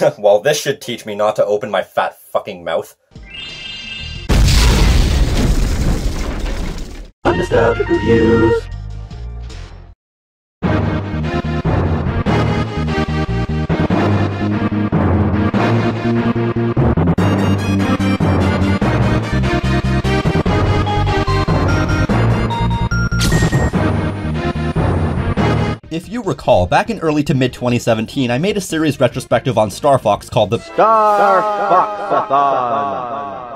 well, this should teach me not to open my fat fucking mouth. Reviews. Recall, back in early to mid 2017, I made a series retrospective on Star Fox called the Star Fox-a-thon.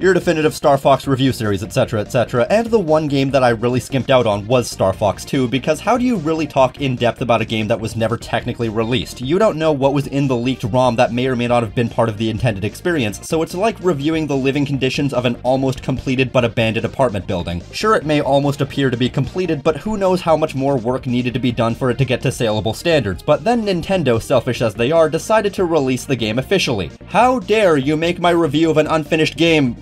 Your definitive Star Fox review series, etc., etc. And the one game that I really skimped out on was Star Fox 2, because how do you really talk in depth about a game that was never technically released? You don't know what was in the leaked ROM that may or may not have been part of the intended experience, so it's like reviewing the living conditions of an almost completed but abandoned apartment building. Sure, it may almost appear to be completed, but who knows how much more work needed to be done for it to get to saleable standards. But then Nintendo, selfish as they are, decided to release the game officially. How dare you make my review of an unfinished game.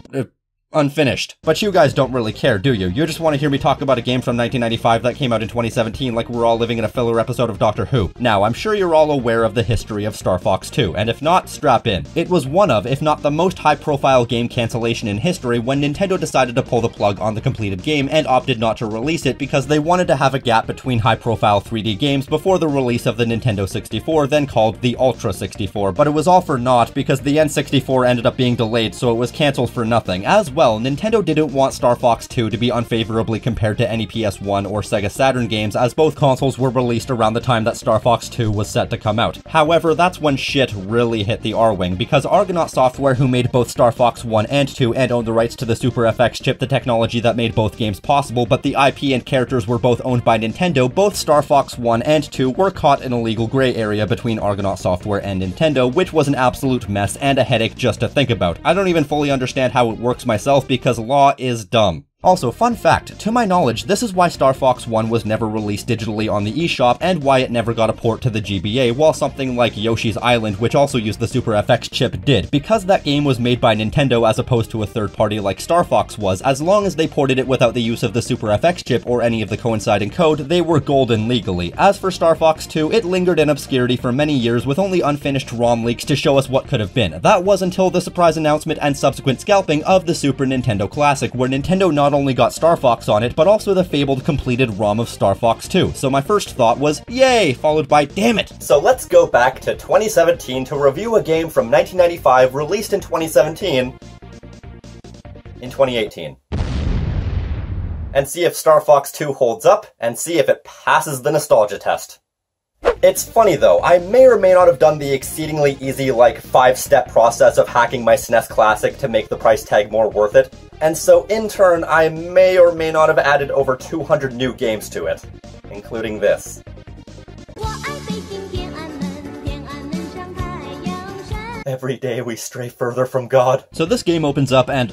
Unfinished. But you guys don't really care, do you? You just want to hear me talk about a game from 1995 that came out in 2017 like we're all living in a filler episode of Doctor Who. Now, I'm sure you're all aware of the history of Star Fox 2, and if not, strap in. It was one of, if not the most high-profile game cancellation in history when Nintendo decided to pull the plug on the completed game and opted not to release it because they wanted to have a gap between high-profile 3D games before the release of the Nintendo 64, then called the Ultra 64, but it was all for naught because the N64 ended up being delayed so it was cancelled for nothing. As well, Nintendo didn't want Star Fox 2 to be unfavorably compared to any PS1 or Sega Saturn games, as both consoles were released around the time that Star Fox 2 was set to come out. However, that's when shit really hit the R-Wing, because Argonaut Software, who made both Star Fox 1 and 2 and owned the rights to the Super FX chip, the technology that made both games possible, but the IP and characters were both owned by Nintendo, both Star Fox 1 and 2 were caught in a legal gray area between Argonaut Software and Nintendo, which was an absolute mess and a headache just to think about. I don't even fully understand how it works myself because law is dumb. Also, fun fact, to my knowledge, this is why Star Fox 1 was never released digitally on the eShop and why it never got a port to the GBA, while something like Yoshi's Island, which also used the Super FX chip, did. Because that game was made by Nintendo as opposed to a third party like Star Fox was, as long as they ported it without the use of the Super FX chip or any of the coinciding code, they were golden legally. As for Star Fox 2, it lingered in obscurity for many years with only unfinished ROM leaks to show us what could have been. That was until the surprise announcement and subsequent scalping of the Super Nintendo Classic, where Nintendo not only got Star Fox on it, but also the fabled completed ROM of Star Fox 2. So my first thought was, yay, followed by, damn it. So let's go back to 2017 to review a game from 1995 released in 2017 in 2018. And see if Star Fox 2 holds up, and see if it passes the nostalgia test. It's funny though, I may or may not have done the exceedingly easy like 5-step process of hacking my SNES Classic to make the price tag more worth it, and so in turn I may or may not have added over 200 new games to it, including this. Every day we stray further from God. So this game opens up and...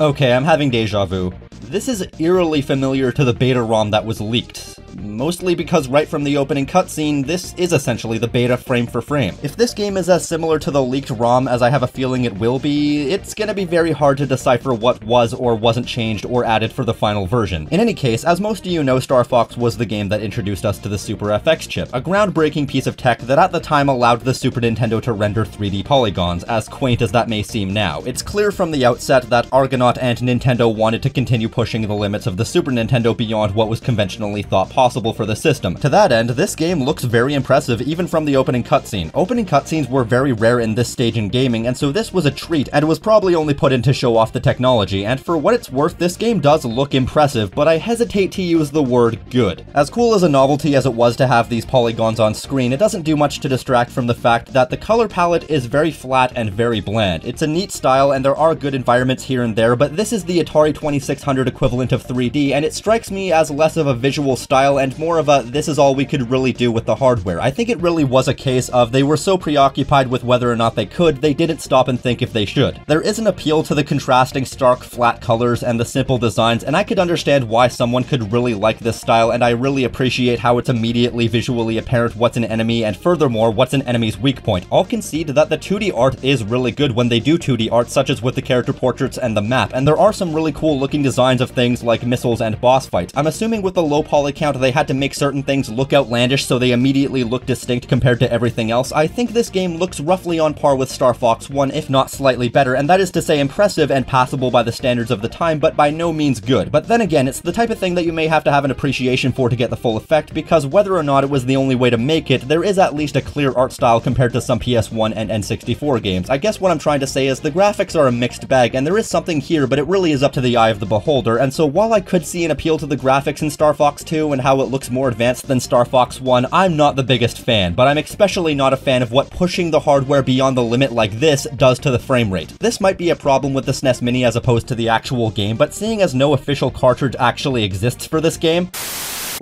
Okay, I'm having deja vu. This is eerily familiar to the beta ROM that was leaked. Mostly because right from the opening cutscene, this is essentially the beta frame for frame. If this game is as similar to the leaked ROM as I have a feeling it will be, it's gonna be very hard to decipher what was or wasn't changed or added for the final version. In any case, as most of you know, Star Fox was the game that introduced us to the Super FX chip, a groundbreaking piece of tech that at the time allowed the Super Nintendo to render 3D polygons, as quaint as that may seem now. It's clear from the outset that Argonaut and Nintendo wanted to continue pushing the limits of the Super Nintendo beyond what was conventionally thought possible for the system. To that end, this game looks very impressive even from the opening cutscene. Opening cutscenes were very rare in this stage in gaming, and so this was a treat, and was probably only put in to show off the technology, and for what it's worth, this game does look impressive, but I hesitate to use the word good. As cool as a novelty as it was to have these polygons on screen, it doesn't do much to distract from the fact that the color palette is very flat and very bland. It's a neat style, and there are good environments here and there, but this is the Atari 2600 equivalent of 3D, and it strikes me as less of a visual style and more of a this is all we could really do with the hardware. I think it really was a case of they were so preoccupied with whether or not they could, they didn't stop and think if they should. There is an appeal to the contrasting stark flat colors and the simple designs, and I could understand why someone could really like this style, and I really appreciate how it's immediately visually apparent what's an enemy, and furthermore, what's an enemy's weak point. I'll concede that the 2D art is really good when they do 2D art, such as with the character portraits and the map, and there are some really cool looking designs of things like missiles and boss fights. I'm assuming with the low poly count they had to make certain things look outlandish so they immediately look distinct compared to everything else, I think this game looks roughly on par with Star Fox 1, if not slightly better, and that is to say impressive and passable by the standards of the time, but by no means good. But then again, it's the type of thing that you may have to have an appreciation for to get the full effect, because whether or not it was the only way to make it, there is at least a clear art style compared to some PS1 and N64 games. I guess what I'm trying to say is the graphics are a mixed bag, and there is something here, but it really is up to the eye of the beholder, and so while I could see an appeal to the graphics in Star Fox 2 and how it looks more advanced than Star Fox 1, I'm not the biggest fan, but I'm especially not a fan of what pushing the hardware beyond the limit like this does to the frame rate. This might be a problem with the SNES Mini as opposed to the actual game, but seeing as no official cartridge actually exists for this game,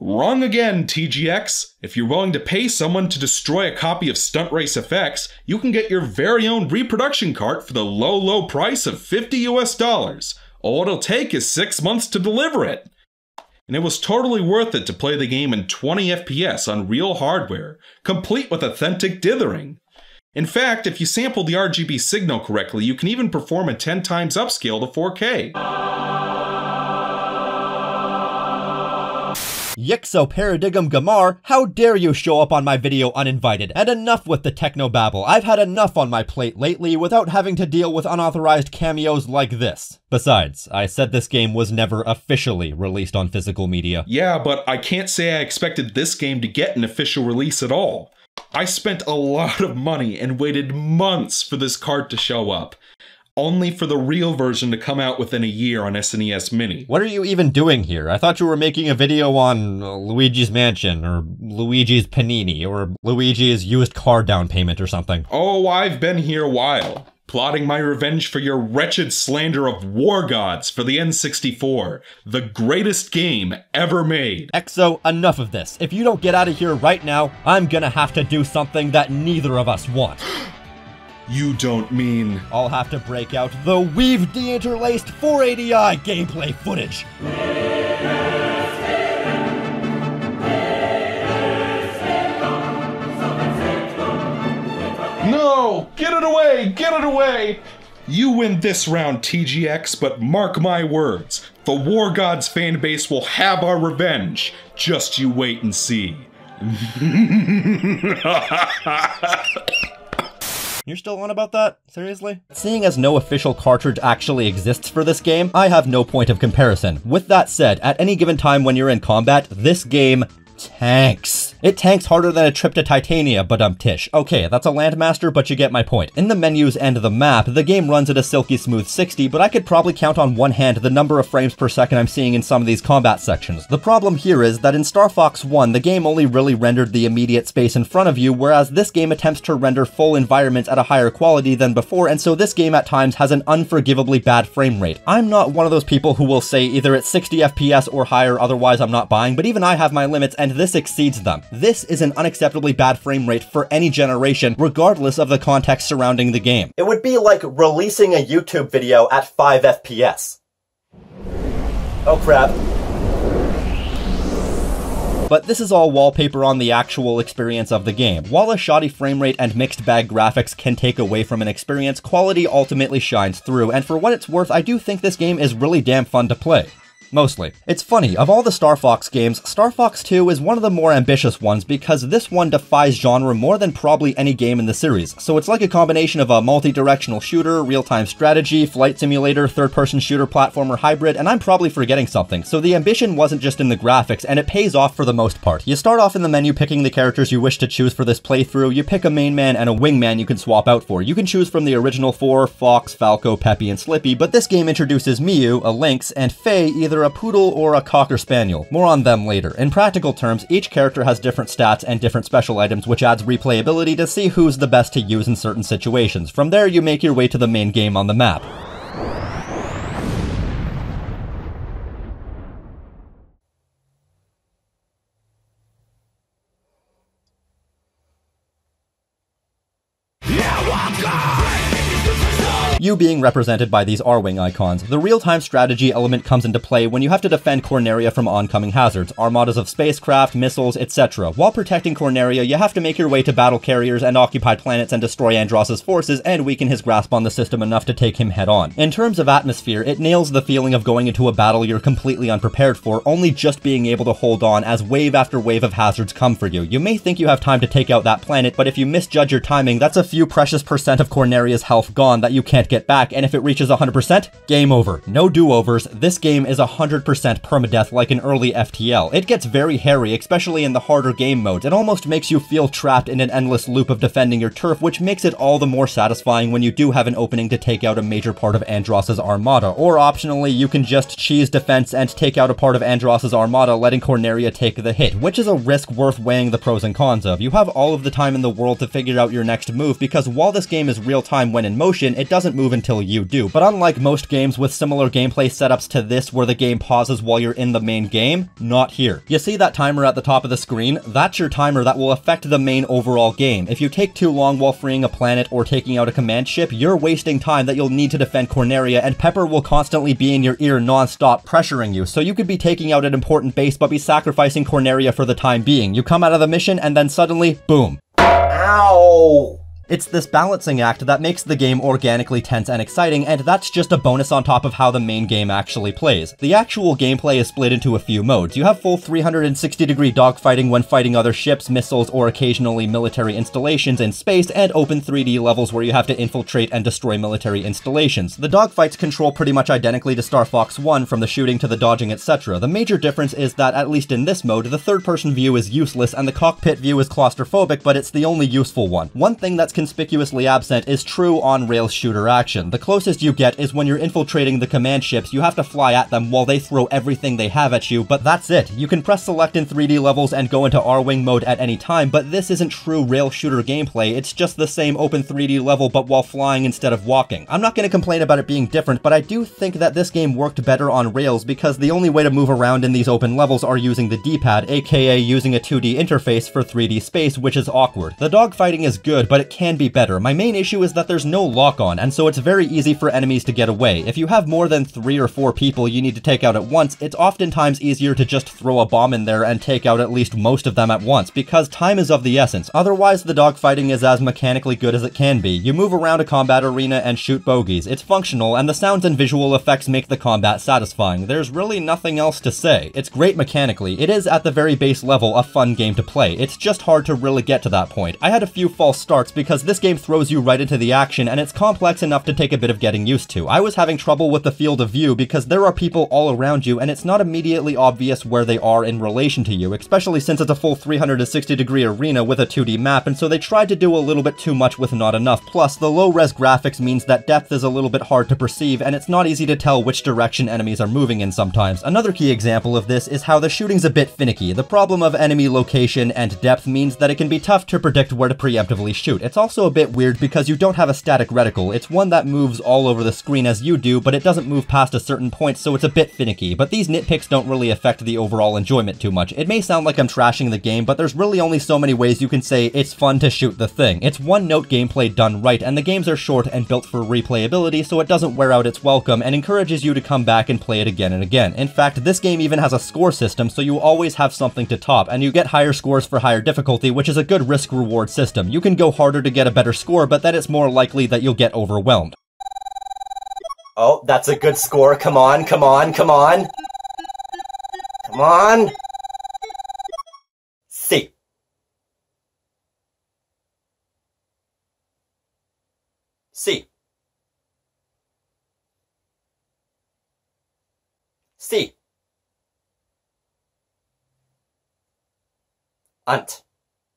Wrong again, TGX. If you're willing to pay someone to destroy a copy of Stunt Race FX, you can get your very own reproduction cart for the low, low price of 50 US dollars. All it'll take is six months to deliver it. And it was totally worth it to play the game in 20 FPS on real hardware, complete with authentic dithering. In fact, if you sample the RGB signal correctly, you can even perform a 10 times upscale to 4K. Exo Paradigm Gamer, how dare you show up on my video uninvited? And enough with the techno babble. I've had enough on my plate lately without having to deal with unauthorized cameos like this. Besides, I said this game was never officially released on physical media. Yeah, but I can't say I expected this game to get an official release at all. I spent a lot of money and waited months for this card to show up, only for the real version to come out within a year on SNES Mini. What are you even doing here? I thought you were making a video on Luigi's Mansion, or Luigi's Panini, or Luigi's used car down payment or something. Oh, I've been here a while, plotting my revenge for your wretched slander of War Gods for the N64, the greatest game ever made. Exo, enough of this. If you don't get out of here right now, I'm gonna have to do something that neither of us want. You don't mean. I'll have to break out the we've de-interlaced 480i gameplay footage. No! Get it away! Get it away! You win this round, TGX, but mark my words. The War Gods fan base will have our revenge. Just you wait and see. You're still on about that? Seriously? Seeing as no official cartridge actually exists for this game, I have no point of comparison. With that said, at any given time when you're in combat, this game tanks. It tanks harder than a trip to Titania, but um tish. Okay, that's a Landmaster, but you get my point. In the menus and the map, the game runs at a silky smooth 60, but I could probably count on one hand the number of frames per second I'm seeing in some of these combat sections. The problem here is that in Star Fox 1, the game only really rendered the immediate space in front of you, whereas this game attempts to render full environments at a higher quality than before, and so this game at times has an unforgivably bad frame rate. I'm not one of those people who will say either it's 60 FPS or higher, otherwise I'm not buying, but even I have my limits, and this exceeds them. This is an unacceptably bad frame rate for any generation, regardless of the context surrounding the game. It would be like releasing a YouTube video at 5 FPS. Oh crap. But this is all wallpaper on the actual experience of the game. While a shoddy frame rate and mixed bag graphics can take away from an experience, quality ultimately shines through, and for what it's worth, I do think this game is really damn fun to play. Mostly. It's funny, of all the Star Fox games, Star Fox 2 is one of the more ambitious ones because this one defies genre more than probably any game in the series. So it's like a combination of a multi-directional shooter, real-time strategy, flight simulator, third-person shooter platformer hybrid, and I'm probably forgetting something. So the ambition wasn't just in the graphics, and it pays off for the most part. You start off in the menu picking the characters you wish to choose for this playthrough, you pick a main man and a wingman you can swap out for. You can choose from the original four, Fox, Falco, Peppy, and Slippy, but this game introduces Miyu, a lynx, and Faye, either a poodle or a cocker spaniel. More on them later. In practical terms, each character has different stats and different special items, which adds replayability to see who's the best to use in certain situations. From there, you make your way to the main game on the map. Being represented by these R-Wing icons. The real-time strategy element comes into play when you have to defend Corneria from oncoming hazards, armadas of spacecraft, missiles, etc. While protecting Corneria, you have to make your way to battle carriers and occupied planets and destroy Andross's forces and weaken his grasp on the system enough to take him head on. In terms of atmosphere, it nails the feeling of going into a battle you're completely unprepared for, only just being able to hold on as wave after wave of hazards come for you. You may think you have time to take out that planet, but if you misjudge your timing, that's a few precious percent of Corneria's health gone that you can't get back, and if it reaches 100%, game over. No do-overs, this game is 100% permadeath like an early FTL. It gets very hairy, especially in the harder game modes. It almost makes you feel trapped in an endless loop of defending your turf, which makes it all the more satisfying when you do have an opening to take out a major part of Andross's armada, or optionally, you can just cheese defense and take out a part of Andross's armada, letting Corneria take the hit, which is a risk worth weighing the pros and cons of. You have all of the time in the world to figure out your next move, because while this game is real time when in motion, it doesn't move until you do. But unlike most games with similar gameplay setups to this where the game pauses while you're in the main game, not here. You see that timer at the top of the screen? That's your timer that will affect the main overall game. If you take too long while freeing a planet or taking out a command ship, you're wasting time that you'll need to defend Corneria, and Pepper will constantly be in your ear non-stop pressuring you, so you could be taking out an important base but be sacrificing Corneria for the time being. You come out of the mission and then suddenly, boom, Ow! It's this balancing act that makes the game organically tense and exciting, and that's just a bonus on top of how the main game actually plays. The actual gameplay is split into a few modes. You have full 360 degree dogfighting when fighting other ships, missiles, or occasionally military installations in space, and open 3D levels where you have to infiltrate and destroy military installations. The dogfights control pretty much identically to Star Fox 1 from the shooting to the dodging, etc. The major difference is that, at least in this mode, the third person view is useless and the cockpit view is claustrophobic, but it's the only useful one. One thing that's conspicuously absent is true on-rail shooter action. The closest you get is when you're infiltrating the command ships, you have to fly at them while they throw everything they have at you, but that's it. You can press select in 3D levels and go into R-Wing mode at any time, but this isn't true rail shooter gameplay, it's just the same open 3D level but while flying instead of walking. I'm not going to complain about it being different, but I do think that this game worked better on rails because the only way to move around in these open levels are using the D-pad, aka using a 2D interface for 3D space, which is awkward. The dogfighting is good, but it can be better. My main issue is that there's no lock-on, and so it's very easy for enemies to get away. If you have more than three or four people you need to take out at once, it's oftentimes easier to just throw a bomb in there and take out at least most of them at once, because time is of the essence. Otherwise, the dogfighting is as mechanically good as it can be. You move around a combat arena and shoot bogeys. It's functional, and the sounds and visual effects make the combat satisfying. There's really nothing else to say. It's great mechanically. It is, at the very base level, a fun game to play. It's just hard to really get to that point. I had a few false starts because this game throws you right into the action, and it's complex enough to take a bit of getting used to. I was having trouble with the field of view because there are people all around you, and it's not immediately obvious where they are in relation to you, especially since it's a full 360 degree arena with a 2D map, and so they tried to do a little bit too much with not enough. Plus, the low res graphics means that depth is a little bit hard to perceive, and it's not easy to tell which direction enemies are moving in sometimes. Another key example of this is how the shooting's a bit finicky. The problem of enemy location and depth means that it can be tough to predict where to preemptively shoot. It's also a bit weird because you don't have a static reticle. It's one that moves all over the screen as you do, but it doesn't move past a certain point, so it's a bit finicky. But these nitpicks don't really affect the overall enjoyment too much. It may sound like I'm trashing the game, but there's really only so many ways you can say it's fun to shoot the thing. It's one-note gameplay done right, and the games are short and built for replayability, so it doesn't wear out its welcome and encourages you to come back and play it again and again. In fact, this game even has a score system, so you always have something to top, and you get higher scores for higher difficulty, which is a good risk-reward system. You can go harder to get a better score, but then it's more likely that you'll get overwhelmed. Oh, that's a good score. Come on, come on, come on. Come on. C. C. C. Unt.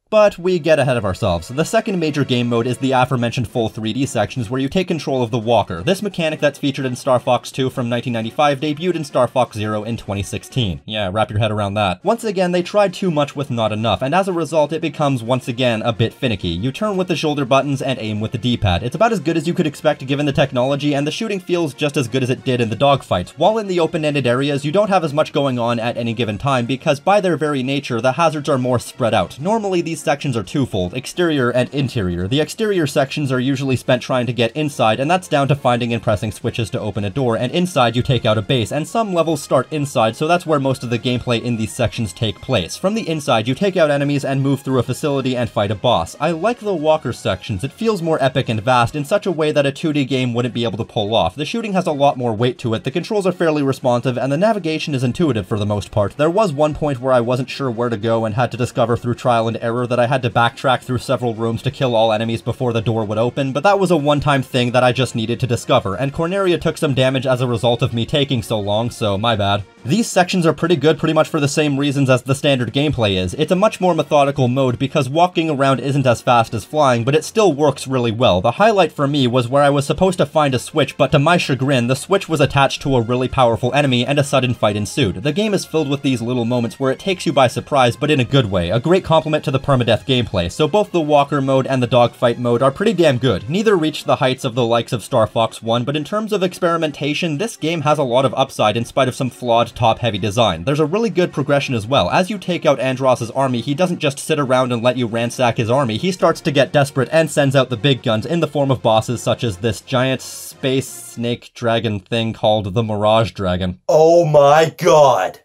But we get ahead of ourselves. The second major game mode is the aforementioned full 3D sections where you take control of the walker. This mechanic that's featured in Star Fox 2 from 1995 debuted in Star Fox Zero in 2016. Yeah, wrap your head around that. Once again, they tried too much with not enough, and as a result, it becomes once again a bit finicky. You turn with the shoulder buttons and aim with the D-pad. It's about as good as you could expect given the technology, and the shooting feels just as good as it did in the dogfights. While in the open-ended areas, you don't have as much going on at any given time because by their very nature, the hazards are more spread out. Normally, these these sections are twofold, exterior and interior. The exterior sections are usually spent trying to get inside, and that's down to finding and pressing switches to open a door, and inside you take out a base, and some levels start inside, so that's where most of the gameplay in these sections take place. From the inside, you take out enemies and move through a facility and fight a boss. I like the walker sections, it feels more epic and vast in such a way that a 2D game wouldn't be able to pull off. The shooting has a lot more weight to it, the controls are fairly responsive, and the navigation is intuitive for the most part. There was one point where I wasn't sure where to go and had to discover through trial and error that I had to backtrack through several rooms to kill all enemies before the door would open, but that was a one-time thing that I just needed to discover, and Corneria took some damage as a result of me taking so long, so my bad. These sections are pretty good pretty much for the same reasons as the standard gameplay is. It's a much more methodical mode because walking around isn't as fast as flying, but it still works really well. The highlight for me was where I was supposed to find a switch, but to my chagrin, the switch was attached to a really powerful enemy and a sudden fight ensued. The game is filled with these little moments where it takes you by surprise, but in a good way. A great compliment to the permadeath gameplay, so both the walker mode and the dogfight mode are pretty damn good. Neither reach the heights of the likes of Star Fox 1, but in terms of experimentation, this game has a lot of upside in spite of some flawed top-heavy design. There's a really good progression as well. As you take out Andross's army, he doesn't just sit around and let you ransack his army, he starts to get desperate and sends out the big guns in the form of bosses such as this giant space snake dragon thing called the Mirage Dragon. Oh my god!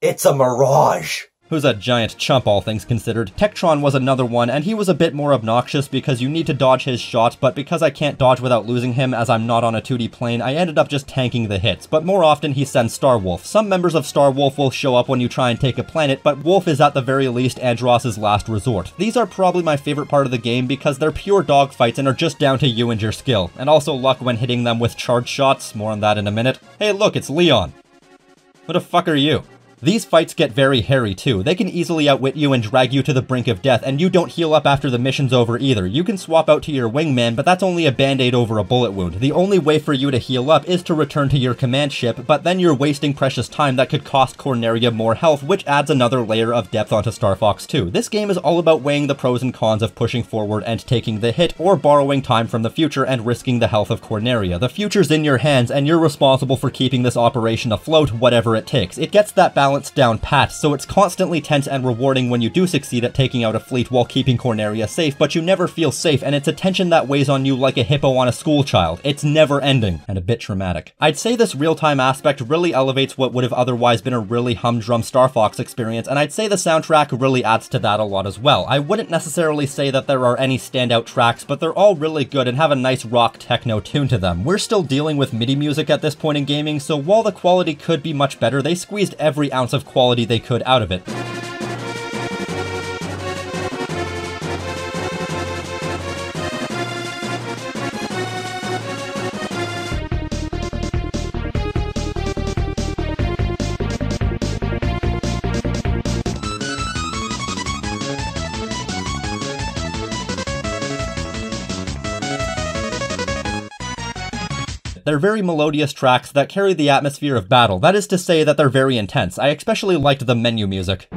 It's a mirage! Who's a giant chump all things considered. Tektron was another one, and he was a bit more obnoxious because you need to dodge his shot, but because I can't dodge without losing him as I'm not on a 2D plane, I ended up just tanking the hits. But more often he sends Starwolf. Some members of Starwolf will show up when you try and take a planet, but Wolf is at the very least Andross's last resort. These are probably my favorite part of the game because they're pure dogfights and are just down to you and your skill, and also luck when hitting them with charge shots, more on that in a minute. Hey look, it's Leon! What the fuck are you? These fights get very hairy too. They can easily outwit you and drag you to the brink of death, and you don't heal up after the mission's over either. You can swap out to your wingman, but that's only a band-aid over a bullet wound. The only way for you to heal up is to return to your command ship, but then you're wasting precious time that could cost Corneria more health, which adds another layer of depth onto Star Fox 2. This game is all about weighing the pros and cons of pushing forward and taking the hit, or borrowing time from the future and risking the health of Corneria. The future's in your hands, and you're responsible for keeping this operation afloat, whatever it takes. It gets that balance down pat, so it's constantly tense and rewarding when you do succeed at taking out a fleet while keeping Corneria safe, but you never feel safe, and it's a tension that weighs on you like a hippo on a school child. It's never ending, and a bit traumatic. I'd say this real-time aspect really elevates what would have otherwise been a really humdrum Star Fox experience, and I'd say the soundtrack really adds to that a lot as well. I wouldn't necessarily say that there are any standout tracks, but they're all really good and have a nice rock techno tune to them. We're still dealing with MIDI music at this point in gaming, so while the quality could be much better, they squeezed every ounce of quality they could out of it. Very melodious tracks that carry the atmosphere of battle. That is to say that they're very intense. I especially liked the menu music.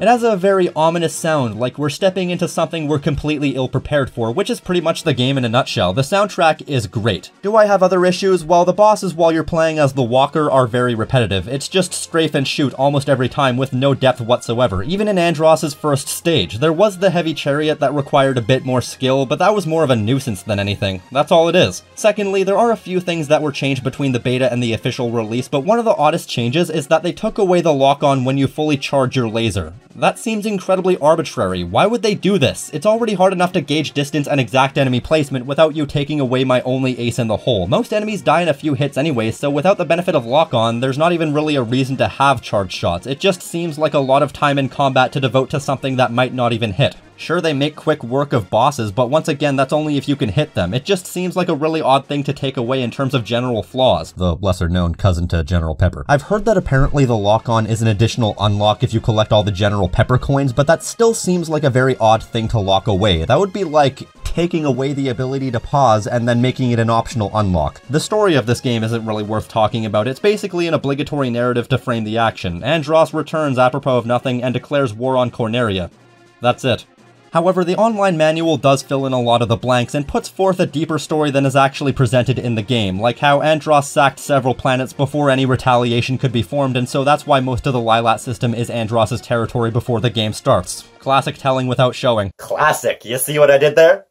It has a very ominous sound, like we're stepping into something we're completely ill-prepared for, which is pretty much the game in a nutshell. The soundtrack is great. Do I have other issues? Well, the bosses while you're playing as the Walker are very repetitive. It's just strafe and shoot almost every time with no depth whatsoever, even in Andross's first stage. There was the heavy chariot that required a bit more skill, but that was more of a nuisance than anything. That's all it is. Secondly, there are a few things that were changed between the beta and the official release, but one of the oddest changes is that they took away the lock-on when you fully charge your laser. That seems incredibly arbitrary. Why would they do this? It's already hard enough to gauge distance and exact enemy placement without you taking away my only ace in the hole. Most enemies die in a few hits anyway, so without the benefit of lock-on, there's not even really a reason to have charge shots. It just seems like a lot of time in combat to devote to something that might not even hit. Sure, they make quick work of bosses, but once again, that's only if you can hit them. It just seems like a really odd thing to take away in terms of general flaws. The lesser known cousin to General Pepper. I've heard that apparently the lock-on is an additional unlock if you collect all the General Pepper coins, but that still seems like a very odd thing to lock away. That would be like taking away the ability to pause and then making it an optional unlock. The story of this game isn't really worth talking about. It's basically an obligatory narrative to frame the action. Andross returns apropos of nothing and declares war on Corneria. That's it. However, the online manual does fill in a lot of the blanks and puts forth a deeper story than is actually presented in the game, like how Andross sacked several planets before any retaliation could be formed, and so that's why most of the Lylat system is Andross's territory before the game starts. Classic telling without showing. Classic. You see what I did there?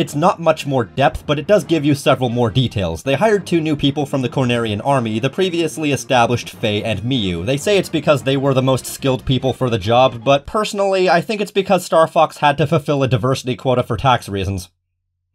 It's not much more depth, but it does give you several more details. They hired two new people from the Cornerian army, the previously established Faye and Miyu. They say it's because they were the most skilled people for the job, but personally, I think it's because Star Fox had to fulfill a diversity quota for tax reasons.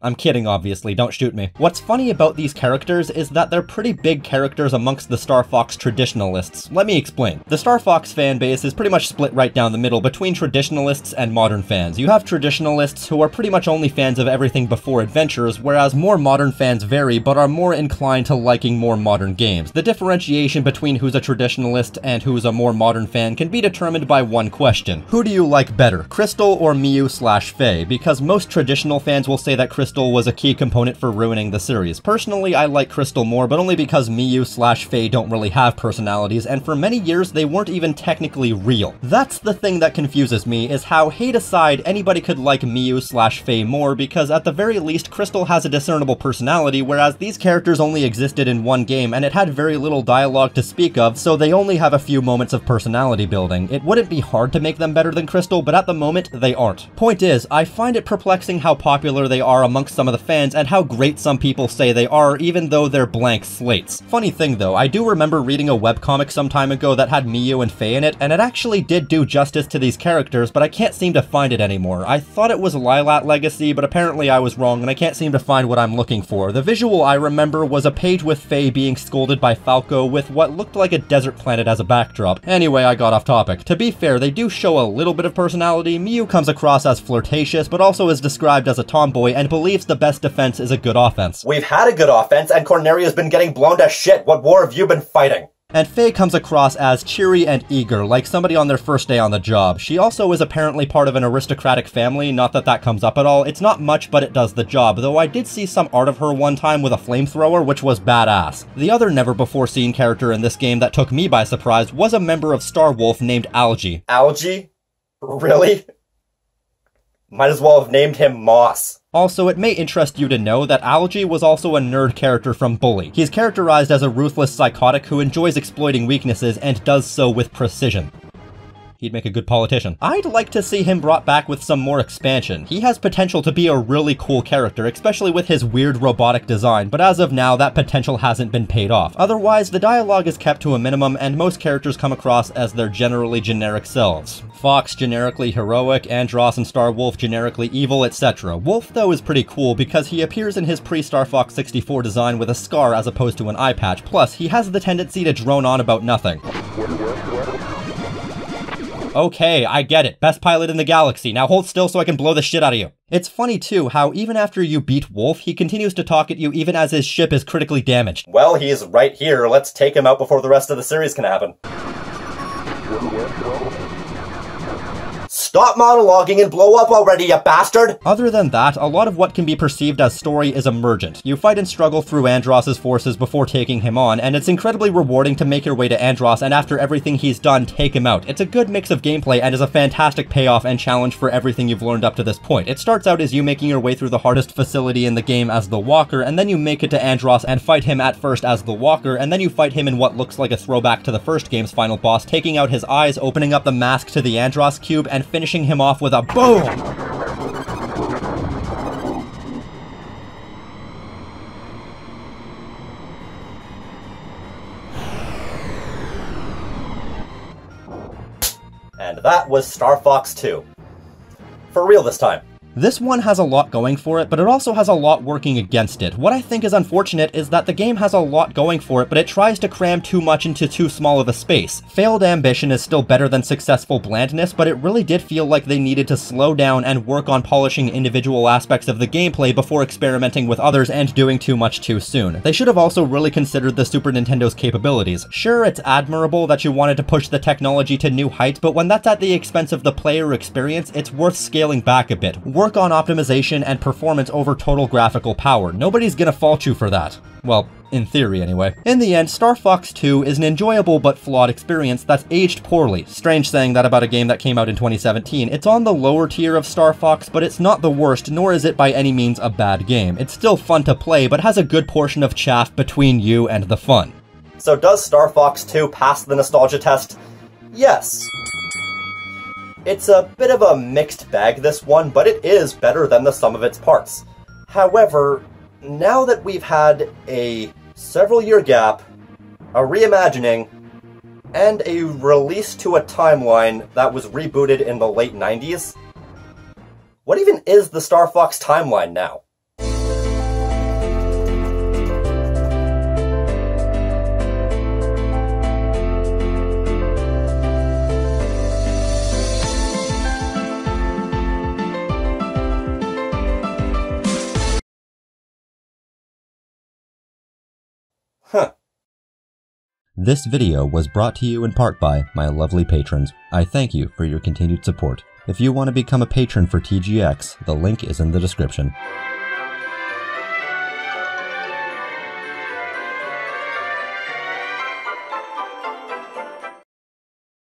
I'm kidding, obviously, don't shoot me. What's funny about these characters is that they're pretty big characters amongst the Star Fox traditionalists. Let me explain. The Star Fox fan base is pretty much split right down the middle between traditionalists and modern fans. You have traditionalists who are pretty much only fans of everything before Adventures, whereas more modern fans vary but are more inclined to liking more modern games. The differentiation between who's a traditionalist and who's a more modern fan can be determined by one question. Who do you like better, Crystal or Miyu slash Faye? Because most traditional fans will say that Crystal was a key component for ruining the series. Personally, I like Crystal more, but only because Miyu slash Faye don't really have personalities, and for many years they weren't even technically real. That's the thing that confuses me, is how, hate aside, anybody could like Miyu slash Faye more, because at the very least, Crystal has a discernible personality, whereas these characters only existed in one game, and it had very little dialogue to speak of, so they only have a few moments of personality building. It wouldn't be hard to make them better than Crystal, but at the moment, they aren't. Point is, I find it perplexing how popular they are amongst some of the fans and how great some people say they are, even though they're blank slates. Funny thing though, I do remember reading a webcomic some time ago that had Miyu and Faye in it, and it actually did do justice to these characters, but I can't seem to find it anymore. I thought it was Lylat Legacy, but apparently I was wrong, and I can't seem to find what I'm looking for. The visual I remember was a page with Faye being scolded by Falco with what looked like a desert planet as a backdrop. Anyway, I got off topic. To be fair, they do show a little bit of personality. Miyu comes across as flirtatious, but also is described as a tomboy and believes the best defense is a good offense. We've had a good offense, and Corneria's been getting blown to shit. What war have you been fighting? And Faye comes across as cheery and eager, like somebody on their first day on the job. She also is apparently part of an aristocratic family, not that that comes up at all. It's not much, but it does the job, though I did see some art of her one time with a flamethrower, which was badass. The other never-before-seen character in this game that took me by surprise was a member of Star Wolf named Algie. Algae? Really? Might as well have named him Moss. Also, it may interest you to know that Algie was also a nerd character from Bully. He's characterized as a ruthless psychotic who enjoys exploiting weaknesses and does so with precision. He'd make a good politician. I'd like to see him brought back with some more expansion. He has potential to be a really cool character, especially with his weird robotic design, but as of now, that potential hasn't been paid off. Otherwise, the dialogue is kept to a minimum, and most characters come across as their generally generic selves. Fox generically heroic, Andross and Star Wolf generically evil, etc. Wolf, though, is pretty cool because he appears in his pre-Star Fox 64 design with a scar as opposed to an eye patch, plus he has the tendency to drone on about nothing. Okay, I get it. Best pilot in the galaxy. Now hold still so I can blow the shit out of you. It's funny too how even after you beat Wolf, he continues to talk at you even as his ship is critically damaged. Well, he's right here. Let's take him out before the rest of the series can happen. Stop monologuing and blow up already, you bastard! Other than that, a lot of what can be perceived as story is emergent. You fight and struggle through Andross's forces before taking him on, and it's incredibly rewarding to make your way to Andross and after everything he's done, take him out. It's a good mix of gameplay and is a fantastic payoff and challenge for everything you've learned up to this point. It starts out as you making your way through the hardest facility in the game as the Walker, and then you make it to Andross and fight him at first as the Walker, and then you fight him in what looks like a throwback to the first game's final boss, taking out his eyes, opening up the mask to the Andross cube, and finishing him off with a BOOM! And that was Star Fox 2. For real this time. This one has a lot going for it, but it also has a lot working against it. What I think is unfortunate is that the game has a lot going for it, but it tries to cram too much into too small of a space. Failed ambition is still better than successful blandness, but it really did feel like they needed to slow down and work on polishing individual aspects of the gameplay before experimenting with others and doing too much too soon. They should have also really considered the Super Nintendo's capabilities. Sure, it's admirable that you wanted to push the technology to new heights, but when that's at the expense of the player experience, it's worth scaling back a bit. Work work on optimization and performance over total graphical power. Nobody's gonna fault you for that. Well, in theory anyway. In the end, Star Fox 2 is an enjoyable but flawed experience that's aged poorly. Strange saying that about a game that came out in 2017. It's on the lower tier of Star Fox, but it's not the worst, nor is it by any means a bad game. It's still fun to play, but has a good portion of chaff between you and the fun. So does Star Fox 2 pass the nostalgia test? Yes. It's a bit of a mixed bag, this one, but it is better than the sum of its parts. However, now that we've had a several year gap, a reimagining, and a release to a timeline that was rebooted in the late 90s, what even is the Star Fox timeline now? This video was brought to you in part by my lovely patrons. I thank you for your continued support. If you want to become a patron for TGX, the link is in the description.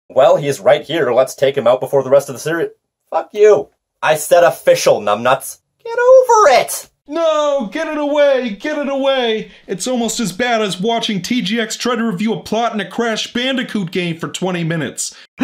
Well, he's right here. Let's take him out before the rest of the series. Fuck you. I said official, numbnuts. Get over it! No, get it away, get it away. It's almost as bad as watching TGX try to review a plot in a Crash Bandicoot game for 20 minutes.